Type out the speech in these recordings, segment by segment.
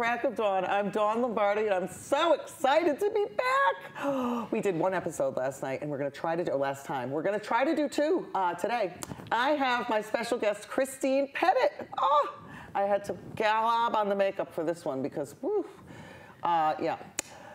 crack of dawn. I'm Dawn Lombardi, and I'm so excited to be back. we did one episode last night, and we're going to try to do last time. We're going to try to do two uh, today. I have my special guest, Christine Petit. Oh, I had to gallop on the makeup for this one because, whew, uh, yeah.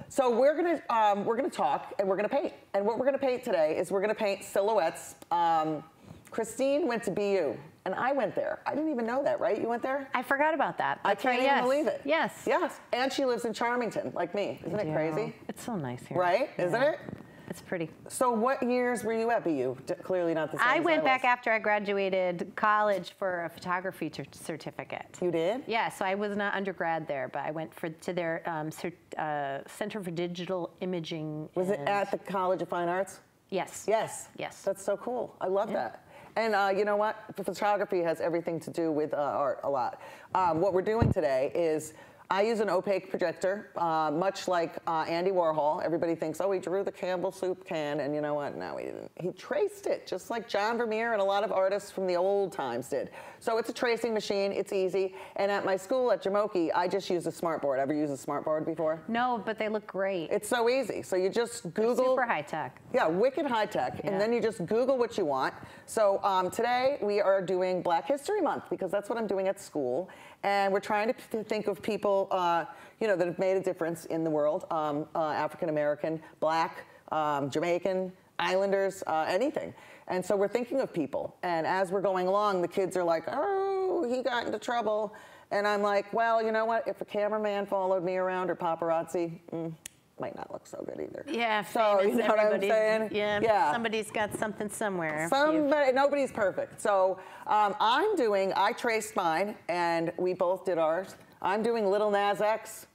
So we're gonna um, we're gonna talk and we're gonna paint. And what we're gonna paint today is we're gonna paint silhouettes. Um, Christine went to BU. And I went there. I didn't even know that, right? You went there? I forgot about that. I can't right, even yes. believe it. Yes. Yes. And she lives in Farmington, like me. Isn't it crazy? It's so nice here. Right? Isn't it? It's pretty. So what years were you at BU? D- clearly not the same. I went back was. after I graduated college for a photography cer- certificate. You did? Yeah, so I was not undergrad there, but I went for to their um, uh, Center for Digital Imaging. Was it at the College of Fine Arts? Yes. Yes. Yes. That's so cool. I love Yeah. that. And uh, you know what? Photography has everything to do with uh, art a lot. Um, what we're doing today is I use an opaque projector, uh, much like uh, Andy Warhol. Everybody thinks, oh, he drew the Campbell soup can, and you know what? No, he didn't. He traced it, just like John Vermeer and a lot of artists from the old times did. So it's a tracing machine. It's easy. And at my school at Jamoki, I just use a smartboard. Ever used a smartboard before? No, but they look great. It's so easy. So you just Google. Super high tech. Yeah, wicked high tech. Yeah. And then you just Google what you want. So um, today we are doing Black History Month because that's what I'm doing at school. And we're trying to, think of people, uh, you know, that have made a difference in the world. Um, uh, African American, Black, um, Jamaican, Islanders, uh, anything. And so we're thinking of people. And as we're going along, the kids are like, oh, he got into trouble. And I'm like, well, you know what? If a cameraman followed me around or paparazzi, mm, might not look so good either. Yeah, So, you know what I'm saying? Yeah, Yeah. somebody's got something somewhere. Somebody, nobody's perfect. So um, I'm doing, I traced mine and we both did ours. I'm doing Little Nas X.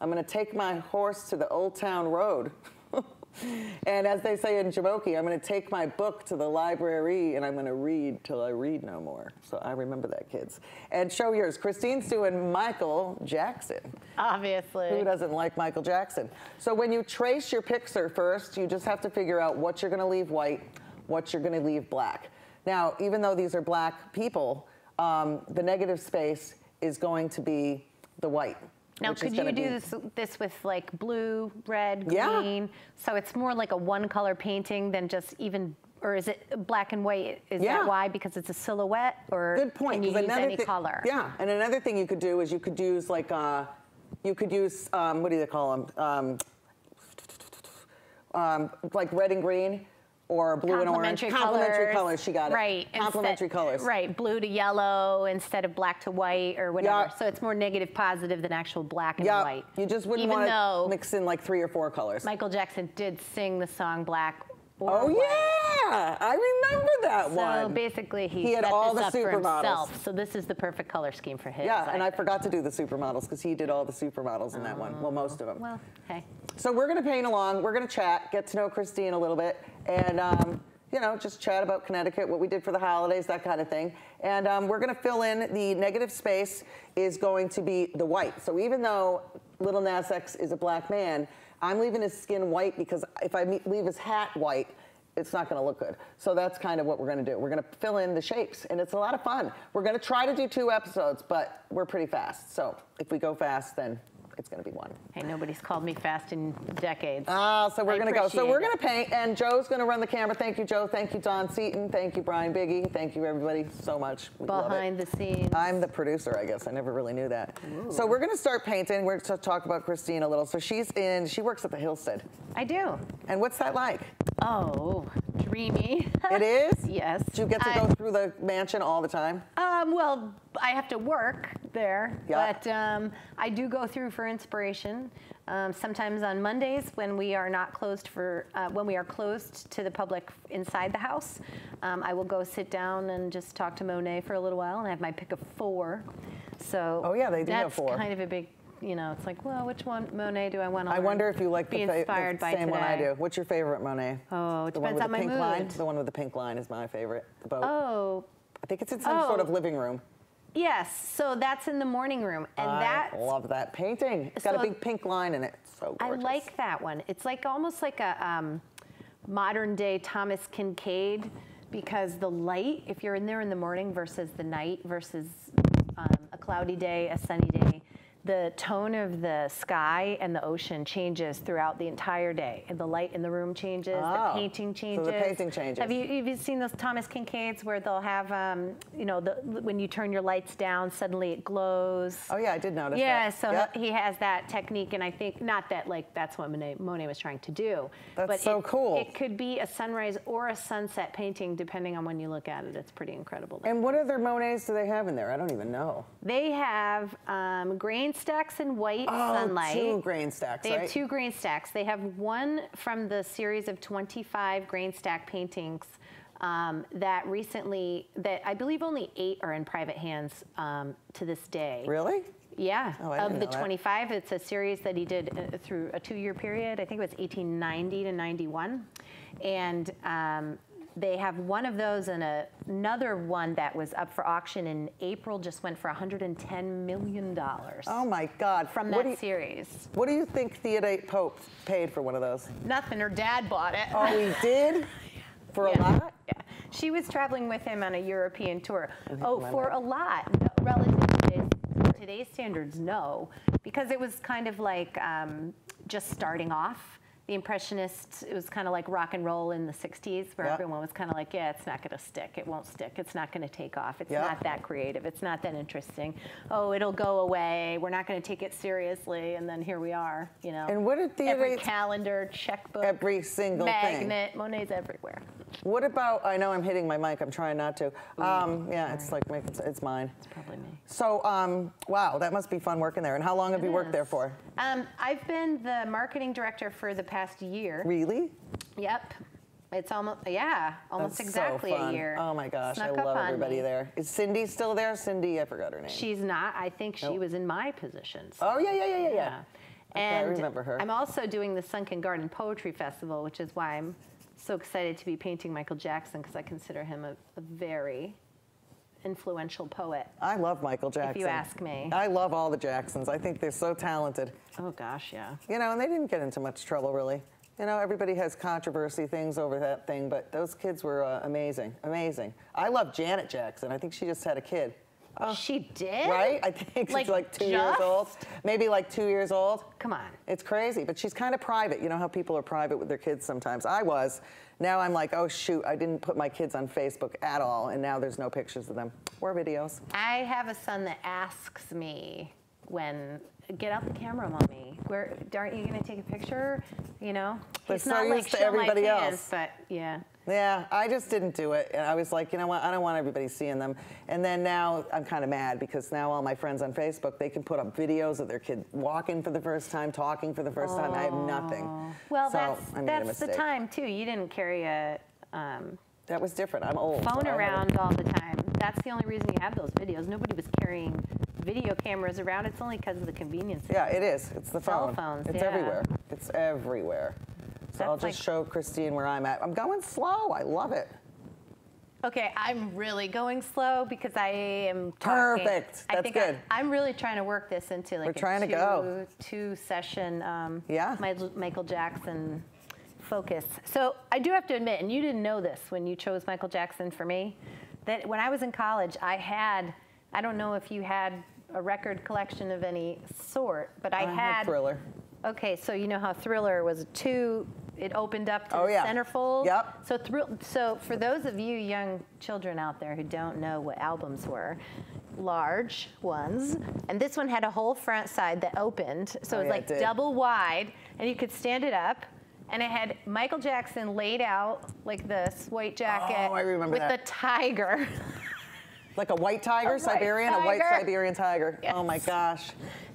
I'm gonna take my horse to the Old Town Road. and as they say in Jamoki, I'm gonna take my book to the library and I'm gonna read till I read no more. So I remember that, kids. And show yours. Christine's and Michael Jackson. Obviously. Who doesn't like Michael Jackson? So when you trace your picture first, you just have to figure out what you're going to leave white, what you're going to leave black. Now, even though these are black people, um, the negative space is going to be the white. Now, could you do be- this, this with like blue, red, green? Yeah. So it's more like a one color painting than just even, or is it black and white? Is Yeah. that why? Because it's a silhouette or Good point. can you use another any thi- color? Yeah, and another thing you could do is you could use like, uh, you could use, um, what do they call them? Um, um, like red and green or blue and orange. Complementary Complementary colors. colors, she got it. Right. Complementary colors. Right. Blue to yellow instead of black to white or whatever. Yeah. So it's more negative positive than actual black and Yeah, white. you just wouldn't want to mix in like three or four colors. Michael Jackson did sing the song Black oh yeah, I remember that So one. So basically, he, He had all this the for supermodels. himself. So this is the perfect color scheme for his. yeah, and I forgot to do the supermodels because he did all the supermodels in that one. Well, most of them. Well, hey. So we're going to paint along. We're going to chat, get to know Christine a little bit, and um, you know, just chat about Connecticut, what we did for the holidays, that kind of thing. And um, we're going to fill in the negative space is going to be the white. So even though Little Nas X is a black man, I'm leaving his skin white because if I leave his hat white. It's not going to look good. So that's kind of what we're going to do. We're going to fill in the shapes, and it's a lot of fun. We're going to try to do two episodes, but we're pretty fast. So if we go fast, then it's going to be one. Hey, nobody's called me fast in decades. Ah, so we're I gonna go. So we're gonna paint, and Joe's gonna run the camera. Thank you, Joe. Thank you, Don Seaton. Thank you, Brian Biggie. Thank you, everybody, so much. We love it. Behind the scenes. I'm the producer, I guess. I never really knew that. So we're gonna start painting. We're gonna talk about Christine a little. So she's in. She works at the Hillstead. I do. And what's that like? Oh, dreamy. It is. yes. Do you get to I- go through the mansion all the time? Um, well, I have to work there, Yeah. but um, I do go through for inspiration. Um, sometimes on Mondays when we are not closed for uh, when we are closed to the public inside the house, um, I will go sit down and just talk to Monet for a little while, and I have my pick of four. So Oh, yeah, they do have that's four. kind of a big, you know, it's like, well, which one Monet do I want to? I wonder if you like the, inspired the by same one I do. What's your favorite Monet? Oh, it the one with on the my pink line. The one with the pink line is my favorite. The boat. Oh, I think it's in some sort Oh. of living room. Yes. So that's in the morning room, and I love that painting. It's got a big pink line in it. It's so I like that one. It's like almost like a um, modern day Thomas Kinkade because the light, if you're in there in the morning versus the night versus um, a cloudy day, a sunny day, the tone of the sky and the ocean changes throughout the entire day. And the light in the room changes, Oh, the painting so changes. the painting changes. Have you, have you seen those Thomas Kinkades where they'll have, um, you know, the, when you turn your lights down, suddenly it glows? Oh yeah, I did notice Yeah, that. so Yep. he has that technique, and I think not that like that's what Monet, Monet was trying to do. That's but so it, cool. It could be a sunrise or a sunset painting, depending on when you look at it. It's pretty incredible. And what other Monets do they have in there? I don't even know. They have um, grain stacks in white Oh, sunlight. two grain stacks, They right? have two grain stacks. They have one from the series of 25 grain stack paintings um, that recently, that I believe only eight are in private hands um, to this day. Really? Yeah, Oh, I of the know that. 25, it's a series that he did uh, through a two-year period. I think it was 1890 to 91, and um, they have one of those and a, another one that was up for auction in April. Just went for 110 million dollars Oh my God. from what that do you, series. What do you think Theodate Pope paid for one of those? Nothing. Her dad bought it. Oh, he did? For a lot? Yeah. She was traveling with him on a European tour. Oh, for mic. a lot, no, relative to today's, today's standards, no, because it was kind of like um, just starting off. The Impressionists, it was kind of like rock and roll in the 60s, where Yeah. everyone was kind of like, yeah, it's not going to stick. It won't stick. It's not going to take off. It's Yeah. not that creative. It's not that interesting. Oh, it'll go away. We're not going to take it seriously. And then here we are, you know. And what did Every calendar, checkbook, Every single thing. magnet, Monet's everywhere. What about, I know I'm hitting my mic, I'm trying not to. Um, yeah, it's like, making, it's mine. It's probably me. So, um, wow, that must be fun working there. And how long have you worked there for? Um, I've been the marketing director for the past year. Really? Yep. It's almost, yeah, almost That's exactly so fun. a year. Oh my gosh, Snuck I up love on everybody me. there. Is Cindy still there? Cindy, I forgot her name. She's not. I think she Nope. was in my position. so- oh, yeah, yeah, yeah, yeah, yeah. yeah. Okay, I And remember her. I'm also doing the Sunken Garden Poetry Festival, which is why I'm so excited to be painting Michael Jackson because I consider him a, a very influential poet. I love Michael Jackson. If you ask me. I love all the Jacksons. I think they're so talented. Oh gosh, yeah. You know, and they didn't get into much trouble, really. You know, everybody has controversy things over that thing, but those kids were uh, amazing, amazing. I love Janet Jackson. I think she just had a kid. Oh. she did? Right? I think she's Like, like two years old. Maybe like two years old. Come on. It's crazy, but she's kind of private. You know how people are private with their kids sometimes? I was. Now I'm like, oh shoot, I didn't put my kids on Facebook at all, and now there's no pictures of them or videos. I have a son that asks me when, get out the camera, mommy. Where aren't you going to take a picture? You know, They're he's so not like to everybody fans, else. but yeah. Yeah, I just didn't do it. And I was like, you know what? I don't want everybody seeing them. And then now I'm kind of mad because now all my friends on Facebook, they can put up videos of their kid walking for the first time, talking for the first time. I have nothing. Well, so that's I made a that's the time too. You didn't carry a um, That was different. I'm old. phone around all the time. That's the only reason you have those videos. Nobody was carrying video cameras around. It's only because of the convenience. Yeah, it is. It's the Cell phone. phones, It's yeah. everywhere. It's everywhere. So I'll just like- show Christine where I'm at. I'm going slow. I love it. Okay, I'm really going slow because I am talking. Perfect. I That's think good. I, am really trying to work this into like We're a trying to two, go. two session um, Yeah. Mi- Michael Jackson focus. So I do have to admit, and you didn't know this when you chose Michael Jackson for me, that when I was in college, I had, I don't know if you had a record collection of any sort, but I, I had had Thriller. Okay, so you know how Thriller was two. It opened up to Oh, the yeah. centerfold. Yep. So thrill. So for those of you young children out there who don't know what albums were, large ones, and this one had a whole front side that opened, so Oh, it was yeah, like did. double wide, and you could stand it up. And it had Michael Jackson laid out like this white jacket Oh, I remember with that. the tiger. Like a white tiger, A white Siberian, a white. Siberian tiger. Oh my gosh.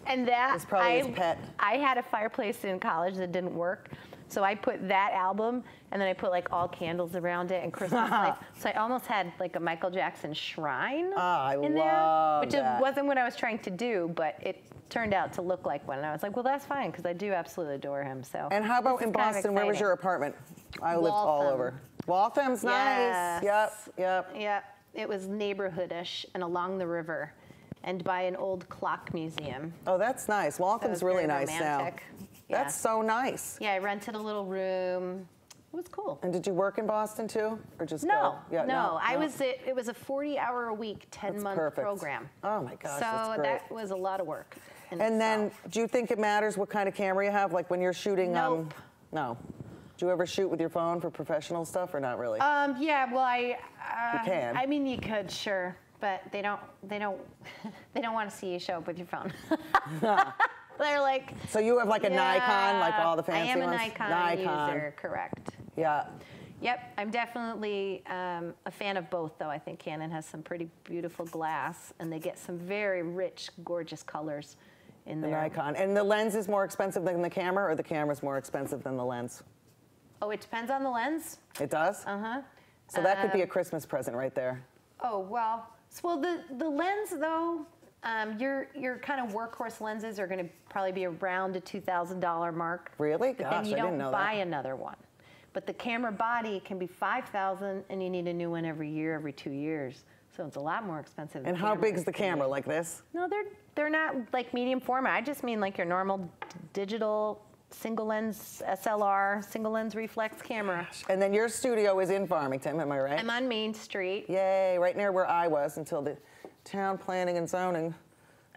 And that probably I, his pet. I had a fireplace in college that didn't work. So I put that album and then I put like all candles around it and Christmas lights. So I almost had like a Michael Jackson shrine Ah, I in there, which that. wasn't what I was trying to do, but it turned out to look like one. And I was like, well, that's fine because I do absolutely adore him. So And how about in is kind of Boston? Where was your apartment? I lived all over. Waltham's nice. Yes. Yep, yep. Yeah, it was neighborhoodish and along the river and by an old clock museum. Oh, that's nice. Waltham's was really nice now. Yeah. That's so nice. Yeah, I rented a little room It was cool. And did you work in Boston too, or just No, go? Yeah, no, I was. It, it was a 40-hour a week, 10-month perfect. program. Oh my gosh, so that was a lot of work. And then, do you think it matters what kind of camera you have? Like when you're shooting? Um, no. Do you ever shoot with your phone for professional stuff, or not really? Um, yeah, well, I. Uh, You can. I mean, you could, sure, but they don't. They don't. they don't want to see you show up with your phone. They're like. so you have like a Nikon, like all the fancy ones. I am ones. a Nikon, Nikon. user, correct. Yeah. Yep, I'm definitely um, a fan of both, though. I think Canon has some pretty beautiful glass, and they get some very rich, gorgeous colors in The there. Nikon. And the lens is more expensive than the camera, or the camera's more expensive than the lens? Oh, it depends on the lens. It does? Uh huh. So that could be a Um, Christmas present right there. Oh well, so, well the the lens though, um, your your kind of workhorse lenses are going to probably be around a two thousand dollar mark. Really? But Gosh, then you I don't didn't know buy that. another one. But the camera body can be five thousand, and you need a new one every year, every two years. So it's a lot more expensive. And how big is the camera? Like this? No, they're they're not like medium format. I just mean like your normal d- digital single lens SLR single lens reflex camera. And then your studio is in Farmington, am I right? I'm on Main Street. Yay, right near where I was until the town planning and zoning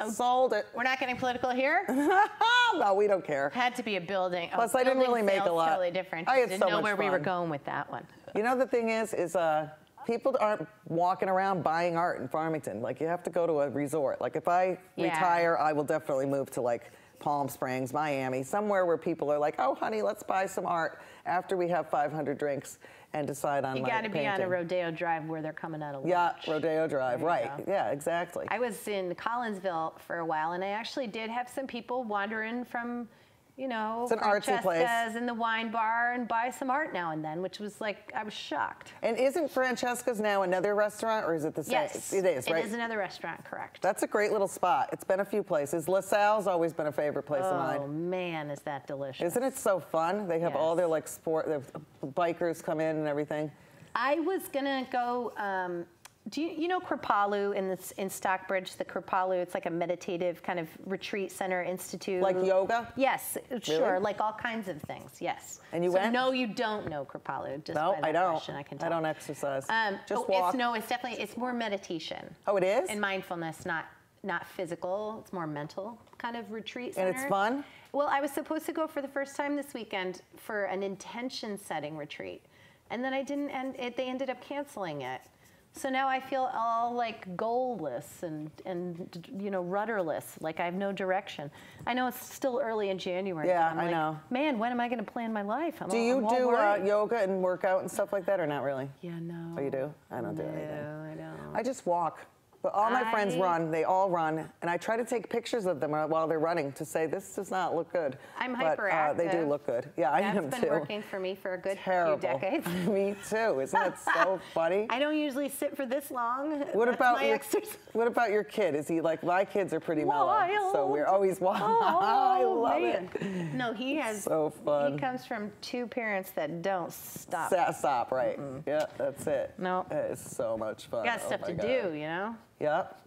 Oh. sold it. We're not getting political here. no, we don't care. Had to be a building. Oh, Plus, I didn't building really make a sales lot. Totally different. I had Didn't so know much where we were fun. going with that one. You know the thing is, is uh, people aren't walking around buying art in Farmington. Like you have to go to a resort. Like if I Yeah. retire, I will definitely move to like Palm Springs, Miami, somewhere where people are like, oh honey, let's buy some art after we have 500 drinks and decide on You my got to be on a. Rodeo Drive where they're coming out of Yeah, lunch. Rodeo Drive, There right? Yeah, exactly. I was in Collinsville for a while, and I actually did have some people wandering from, you know, It's an artsy place. Francesca's in the wine bar and buy some art now and then, which was like I was shocked. and isn't Francesca's now another restaurant, or is it the same? Yes, it is, right? It is another restaurant, correct? That's a great little spot. It's been a few places. LaSalle's always been a favorite place of mine. oh man, is that delicious! Isn't it so fun? They have all their like sport, the bikers come in and everything. I was gonna go. Um, do you, you know Kripalu in this in Stockbridge? The Kripalu, it's like a meditative kind of retreat center institute. Like yoga? Yes, sure. Like all kinds of things. Yes. And you so went? No, you don't know Kripalu. Just No, by I don't. question, I can tell. I don't exercise. Um, Just oh, walk. It's, no, it's definitely it's more meditation. Oh, it is? And mindfulness, not not physical. It's more mental kind of retreat And it's fun? Well, I was supposed to go for the first time this weekend for an intention setting retreat, and then I didn't, and it, they ended up canceling it. So now I feel all like goalless and and you know rudderless, like I have no direction. I know it's still early in January. Yeah, I like, know. Man, when am I going to plan my life? I'm do all- you do uh, yoga and work out and stuff like that, or not really? Yeah, no. Oh, you do? I don't do no, anything. I don't. I just walk. But all my friends run. They all run, and I try to take pictures of them while they're running to say this does not look good. I'm but, Uh, they do look good. Yeah, I That's am been working for me for a good Terrible. few decades. Me too. Isn't that so funny? I don't usually sit for this long. What That's about your exercise. What about your kid? Is he like my kids are pretty mellow, so we're always wild. I Oh, love man. it. No, he has. So fun. He comes from two parents that don't stop. Stop, right? Yeah, that's it. No. It is so much fun. You got Oh stuff to God. do, you know. Yep.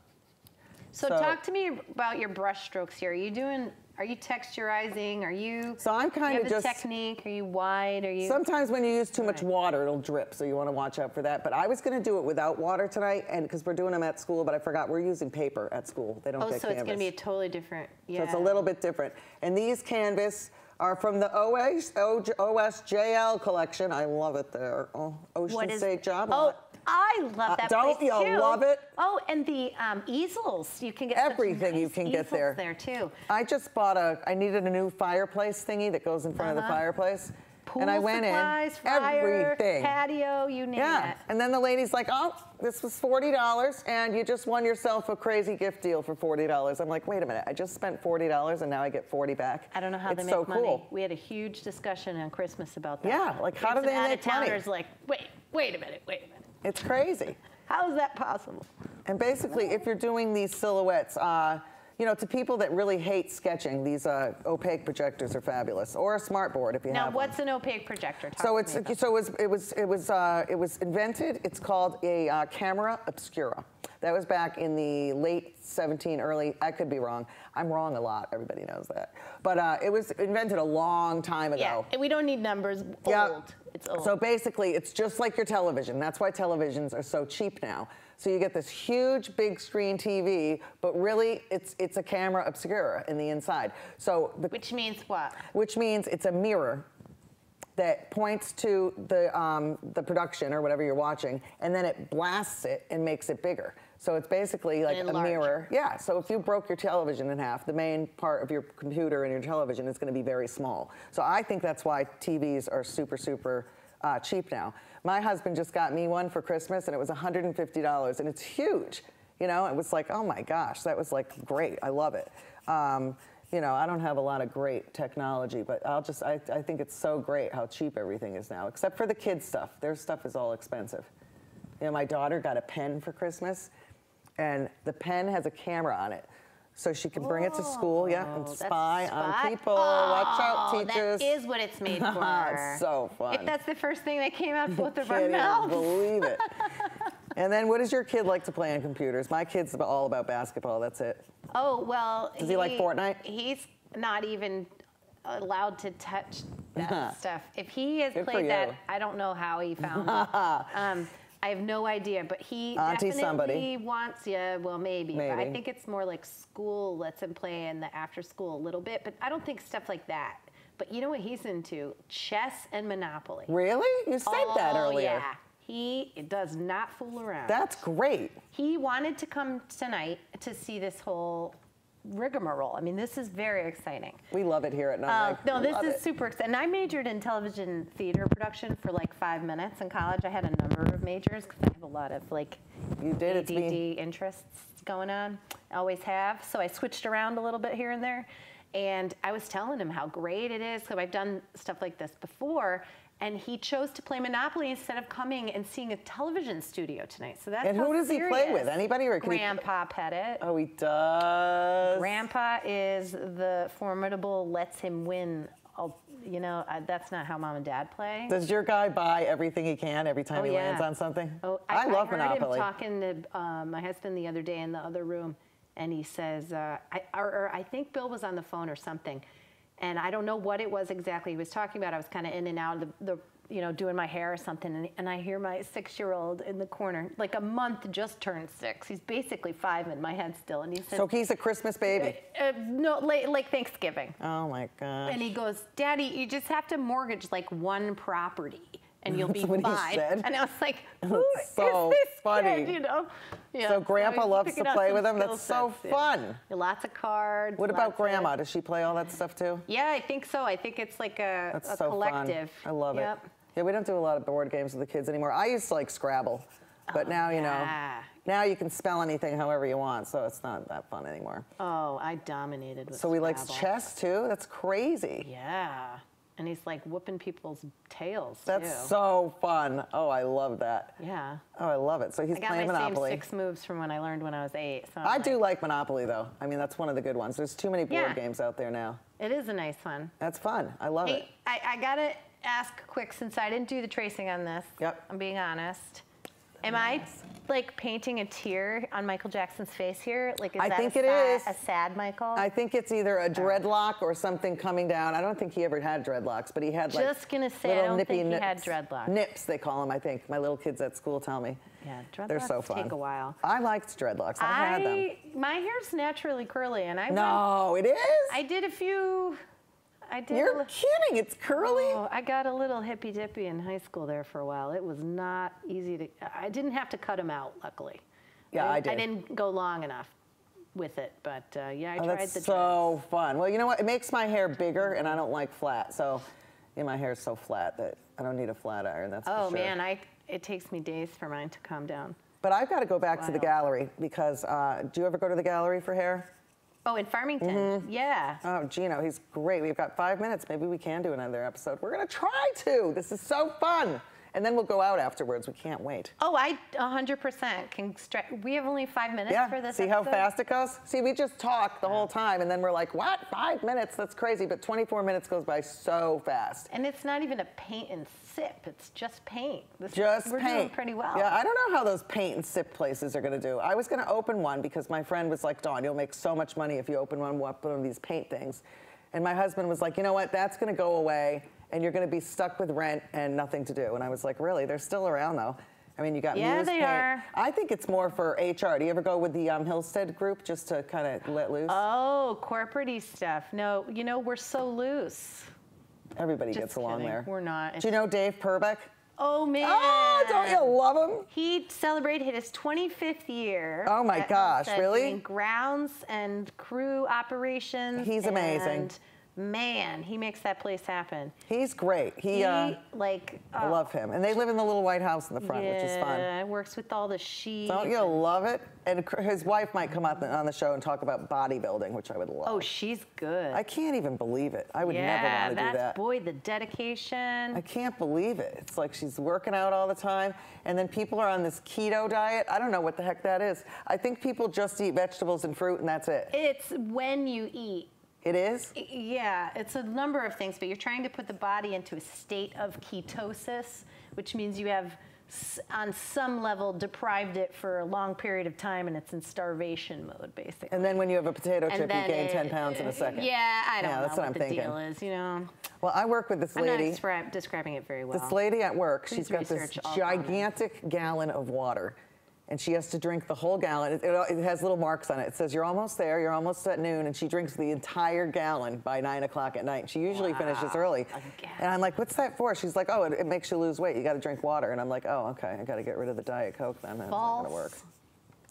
So, So- talk to me about your brush strokes here. Are you doing? Are you texturizing? Are you? So I'm kind of just. technique. Are you wide? Are you? Sometimes when you use too much water, it'll drip, so you want to watch out for that. But I was going to do it without water tonight, and because we're doing them at school, but I forgot we're using paper at school. They don't oh, get so canvas. it's going to be a totally different. Yeah. So it's a little bit different. And these canvas are from the OS, OSJL collection. I love it there. Oh, Ocean State Job Oh. I love that Uh, that don't place you too. love it? Oh, and the um, easels. You can get Everything you can get there. There too. I just bought a, I needed a new fireplace thingy that goes in front of the Uh-huh. fireplace. Pool and I went supplies, in, fryer, everything. patio, you name Yeah, it. and then the lady's like, "Oh, this was forty dollars, and you just won yourself a crazy gift deal for forty dollars." I'm like, "Wait a minute, I just spent forty dollars, and now I get forty back." I don't know how it's they make so money. cool. We had a huge discussion on Christmas about that. Yeah, like, how do they make money? out-of-towners like, wait, wait a minute, wait a minute. It's crazy. How is that possible? And basically, if you're doing these silhouettes, uh, you know, to people that really hate sketching, these uh, opaque projectors are fabulous, or a smart board if you Now, have one. what's an opaque projector? Talk So it's so it was it was it was uh, it was invented. It's called a uh, camera obscura. That was back in the late 17, early. I could be wrong. I'm wrong a lot. Everybody knows that. But uh, it was invented a long time Yeah, ago. and we don't need numbers. Yeah. Old. It's old. So basically, it's just like your television. That's why televisions are so cheap now. So you get this huge big screen TV, but really it's it's a camera obscura in the inside. So the Which means what? which means it's a mirror that points to the, um, the production or whatever you're watching, and then it blasts it and makes it bigger. So it's basically like a mirror. Yeah, so if you broke your television in half, the main part of your computer and your television is going to be very small. So I think that's why TVs are super, super uh, cheap now. My husband just got me one for Christmas, and it was $150, and it's huge. You know, it was like, oh my gosh, that was like great. I love it. Um, you know, I don't have a lot of great technology, but I'll just, I, I think it's so great how cheap everything is now, except for the kids' stuff. Their stuff is all expensive. You know, my daughter got a pen for Christmas, and the pen has a camera on it. So she can bring it to school, yeah, and Oh, spy on people. Watch out, Oh, teachers. That is what it's made for. It's so fun. If that's the first thing that came out both of our Can't mouths. believe it. and then, what does your kid like to play on computers? My kid's all about basketball. That's it. Oh well. Does he like Fortnite? He's not even allowed to touch that stuff. If he has Good played that. I don't know how he found it. Um, I have no idea, but he Auntie definitely somebody. wants. Yeah, well, maybe. But I think it's more like school lets him play in the after school a little bit, but I don't think stuff like that. But you know what he's into? Chess and Monopoly. Really? You said that Oh, earlier. Yeah. He does not fool around. That's great. He wanted to come tonight to see this whole rigmarole. I mean, this is very exciting. We love it here at Uh, Nutmeg. no, this is it. super exciting. And I majored in television theater production for like five minutes in college. I had a number of majors because I have a lot of like You did. ADD interests going on. I always have. So I switched around a little bit here and there. And I was telling him how great it is because I've done stuff like this before. And he chose to play Monopoly instead of coming and seeing a television studio tonight. So that's And who does he play with? Anybody or Grandpa Petit. Oh, he does. Grandpa is the formidable, lets him win. Oh, you know, uh, that's not how mom and dad play. Does your guy buy everything he can every time Oh, he yeah. lands on something? Oh, I, love heard Monopoly. him talking to uh, my husband the other day in the other room, and he says, uh, I, or, or I think Bill was on the phone or something, and I don't know what it was exactly he was talking about. I was kind of in and out of the, the, you know, doing my hair or something, and, and I hear my six-year-old in the corner, like a month just turned six. He's basically five in my head still, and he says, so he's a Christmas baby. uh, no, like, like Thanksgiving. Oh my god! And he goes, Daddy, you just have to mortgage like one property and you'll be That's what he fine. And I was like, who is so this funny. kid, you know? Yeah, So Grandpa he's loves to play with skill That's so sets, yeah. fun. Lots of cards. what about of- Grandma? Does she play all that stuff too? yeah, I think so. I think it's like a, That's a so collective. fun. I love Yep. it. Yeah, we don't do a lot of board games with the kids anymore. I used to like Scrabble, but oh, now you Oh, yeah. know, now you can spell anything however you want, so it's not that fun anymore. Oh, I dominated with So he likes Scrabble. chess too. That's crazy. Yeah. And he's like whooping people's tails That's too. so fun. Oh, I love that. yeah. Oh, I love it. So he's I got playing my Monopoly. same six moves from when I learned when I was eight. So I'm I like, do like Monopoly though. I mean, that's one of the good ones. There's too many board Yeah. games out there now. It is a nice one. That's fun. I love it. I, I gotta ask quick since I didn't do the tracing on this. Yep. I'm being honest. Am I like painting a tear on Michael Jackson's face here? Like, is I that think a, it sad, is. a sad Michael? I think it's either a oh. dreadlock or something coming down. I don't think he ever had dreadlocks, but he had like Just gonna say, I little don't nippy think he had nips. dreadlocks. Nips, they call them. I think my little kids at school tell me. yeah, They're so dreadlocks fun. take a while. I liked dreadlocks. I, had them. My hair's naturally curly, and I went- No, it is. I did a few. I did. You're kidding. It's curly. Oh, I got a little hippy dippy in high school there for a while. It was not easy to. I didn't have to cut them out, luckily. Yeah, I didn't- did. I didn't go long enough with it, but uh, yeah, I Oh, tried that's the so fun. Well, you know what? It makes my hair bigger, and I don't like flat. So, yeah, my hair's so flat that I don't need a flat iron. That's Oh for sure. Oh man, I it takes me days for mine to calm down. But I've got to go back to the gallery because uh, do you ever go to the gallery for hair? Oh, in Farmington, Mm-hmm. yeah. Oh, Gino, he's great. We've got five minutes. Maybe we can do another episode. We're gonna try to. This is so fun. And then we'll go out afterwards. We can't wait. Oh, I 100% can stretch. We have only five minutes Yeah. for this. See how fast it goes? See, we just talk the whole time, and then we're like, "What? Five minutes? That's crazy." But 24 minutes goes by so fast. And it's not even a paint and sip. It's just paint. This, Just we're paint. doing pretty well. Yeah, I don't know how those paint and sip places are going to do. I was going to open one because my friend was like, Dawn, you'll make so much money if you open one, one of these paint things. And my husband was like, you know what? That's going to go away. And you're going to be stuck with rent and nothing to do. And I was like, really? They're still around though. I mean, you got Yeah, Muse they Paint. are. I think it's more for HR. Do you ever go with the um, Hillstead group just to kind of let loose? Oh, corporate stuff. No, you know, we're so loose. Everybody Just gets along kidding. there. We're not. Do you know Dave Purbeck? Oh, man. Oh, don't you love him? He celebrated his 25th year. Oh, my gosh, Homestead really? grounds and crew operations. He's amazing. Man, he makes that place happen. He's great. He, He, uh, like, I oh, love him. And they live in the little White House in the front, which is fun. Yeah, works with all the sheep. Don't you love it? And his wife might come out on the show and talk about bodybuilding, which I would love. Oh, she's good. I can't even believe it. I would yeah, never want to do that. boy the dedication. I can't believe it. It's like she's working out all the time, and then people are on this keto diet. I don't know what the heck that is. I think people just eat vegetables and fruit, and that's it. it's when you eat. It is? Yeah, it's a number of things, but you're trying to put the body into a state of ketosis, which means you have, on some level, deprived it for a long period of time, and it's in starvation mode, basically. And then when you have a potato chip, you gain it- 10 pounds in a uh, second. Yeah, I don't Yeah, know that's what, what I'm the thinking. deal is. You know, Well, I work with this lady. I'm not describing it very well. This lady at work, Please she's got this all comments. gigantic gallon of water. And she has to drink the whole gallon. It, it- it has little marks on it. It says, You're almost there, you're almost at noon. And she drinks the entire gallon by nine o'clock at night. She usually finishes Wow, early. a And I'm like, What's that for? She's like, Oh, it, it makes you lose weight. You got to drink water. And I'm like, Oh, okay. I got to get rid of the Diet Coke then. That's not going to work.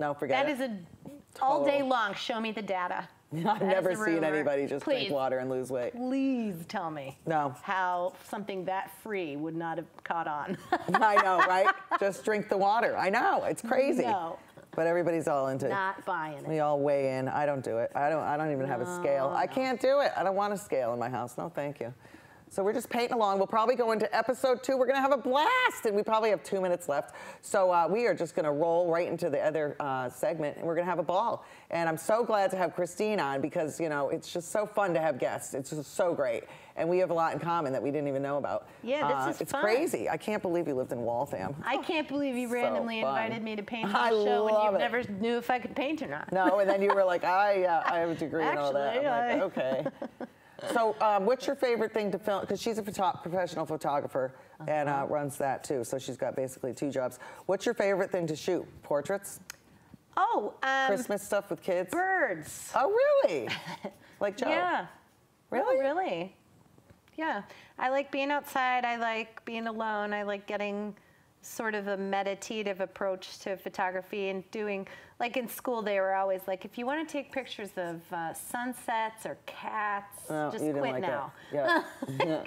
No, forget That That is a all day long. Show me the data. I've never seen anybody just Please. drink water and lose weight. Please tell me. No. How something that free would not have caught on. I know, right? Just drink the water. I know. It's crazy. No. But everybody's all into it. not buying it. We all weigh in. I don't do it. I don't. I don't even have a scale. Oh, I can't do it. I don't want a scale in my house. No, thank you. So we're just painting along. We'll probably go into episode two. We're gonna have a blast, and we probably have two minutes left. So uh, we are just gonna roll right into the other uh, segment, and we're gonna have a ball. And I'm so glad to have Christine on because you know it's just so fun to have guests. It's just so great, and we have a lot in common that we didn't even know about. Yeah, this Uh, is It's fun. crazy. I can't believe you lived in Waltham. I can't believe you So randomly fun. invited me to paint on the show when you it. never knew if I could paint or not. No, and then you were like, I, uh, I have a degree and all that. I'm Actually, like, okay. So, um, what's your favorite thing to film? Because she's a photo- professional photographer and Uh-huh. uh, runs that too. So she's got basically two jobs. What's your favorite thing to shoot? Portraits, Oh, um, Christmas stuff with kids. birds. Oh, really? Like Joe? Yeah. Really? Oh, really? Yeah. I like being outside. I like being alone. I like getting sort of a meditative approach to photography and doing, like in school, they were always like, if you want to take pictures of uh, sunsets or cats, No, just quit like now. that. Yeah. yeah.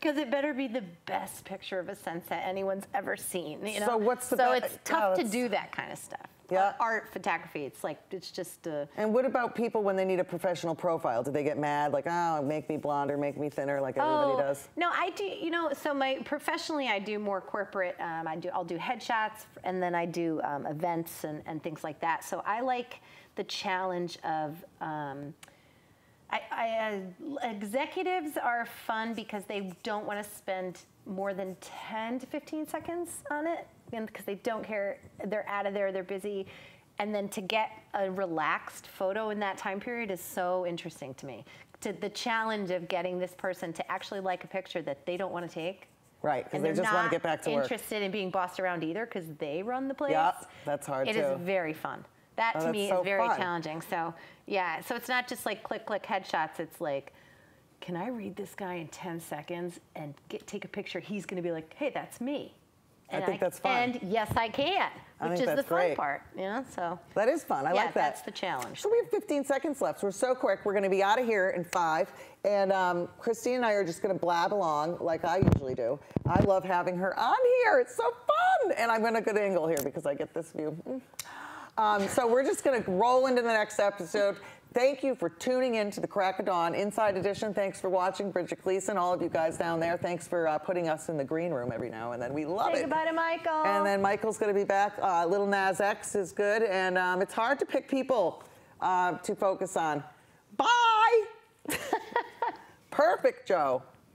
Because it better be the best picture of a sunset anyone's ever seen. You know? So what's the So it's tough to do that kind of stuff. Yeah. Art photography. It's like it's just. a... And what about people when they need a professional profile? Do they get mad, like, oh, make me blonder, make me thinner, like everybody does? Oh, No, I do. You know, so my professionally, I do more corporate. Um, I do. I'll do headshots, and then I do um, events and, and things like that. So I like the challenge of. Um, I, I, uh, executives are fun because they don't want to spend more than 10 to 15 seconds on it because they don't care. They're out of there, they're busy. And then to get a relaxed photo in that time period is so interesting to me. To the challenge of getting this person to actually like a picture that they don't want to take. Right, because And they they're just want to get back to work. interested in being bossed around either because they run the place. Yep, that's hard It is too. very fun. That Oh, to me so is very fun. challenging. So yeah, so it's not just like click click headshots. It's like, can I read this guy in 10 seconds and get take a picture? He's going to be like, hey, that's me. I think that's fun. And yes, I can, I which is the fun great. part. You know, so That is fun. I yeah, like that. that's the challenge. So we have 15 seconds left. We're so quick. We're going to be out of here in five. And um, Christine and I are just going to blab along like I usually do. I love having her on here. It's so fun. And I'm going to good angle here because I get this view. Mm. Um, so we're just going to roll into the next episode. Thank you for tuning in to the Crack of Dawn Inside Edition. Thanks for watching, Bridget Gleason, all of you guys down there. Thanks for uh, putting us in the green room every now and then. We love Say it. goodbye to Michael. And then Michael's going to be back. Uh, Little Nas X is good, and um, it's hard to pick people uh, to focus on. Bye. Perfect, Joe.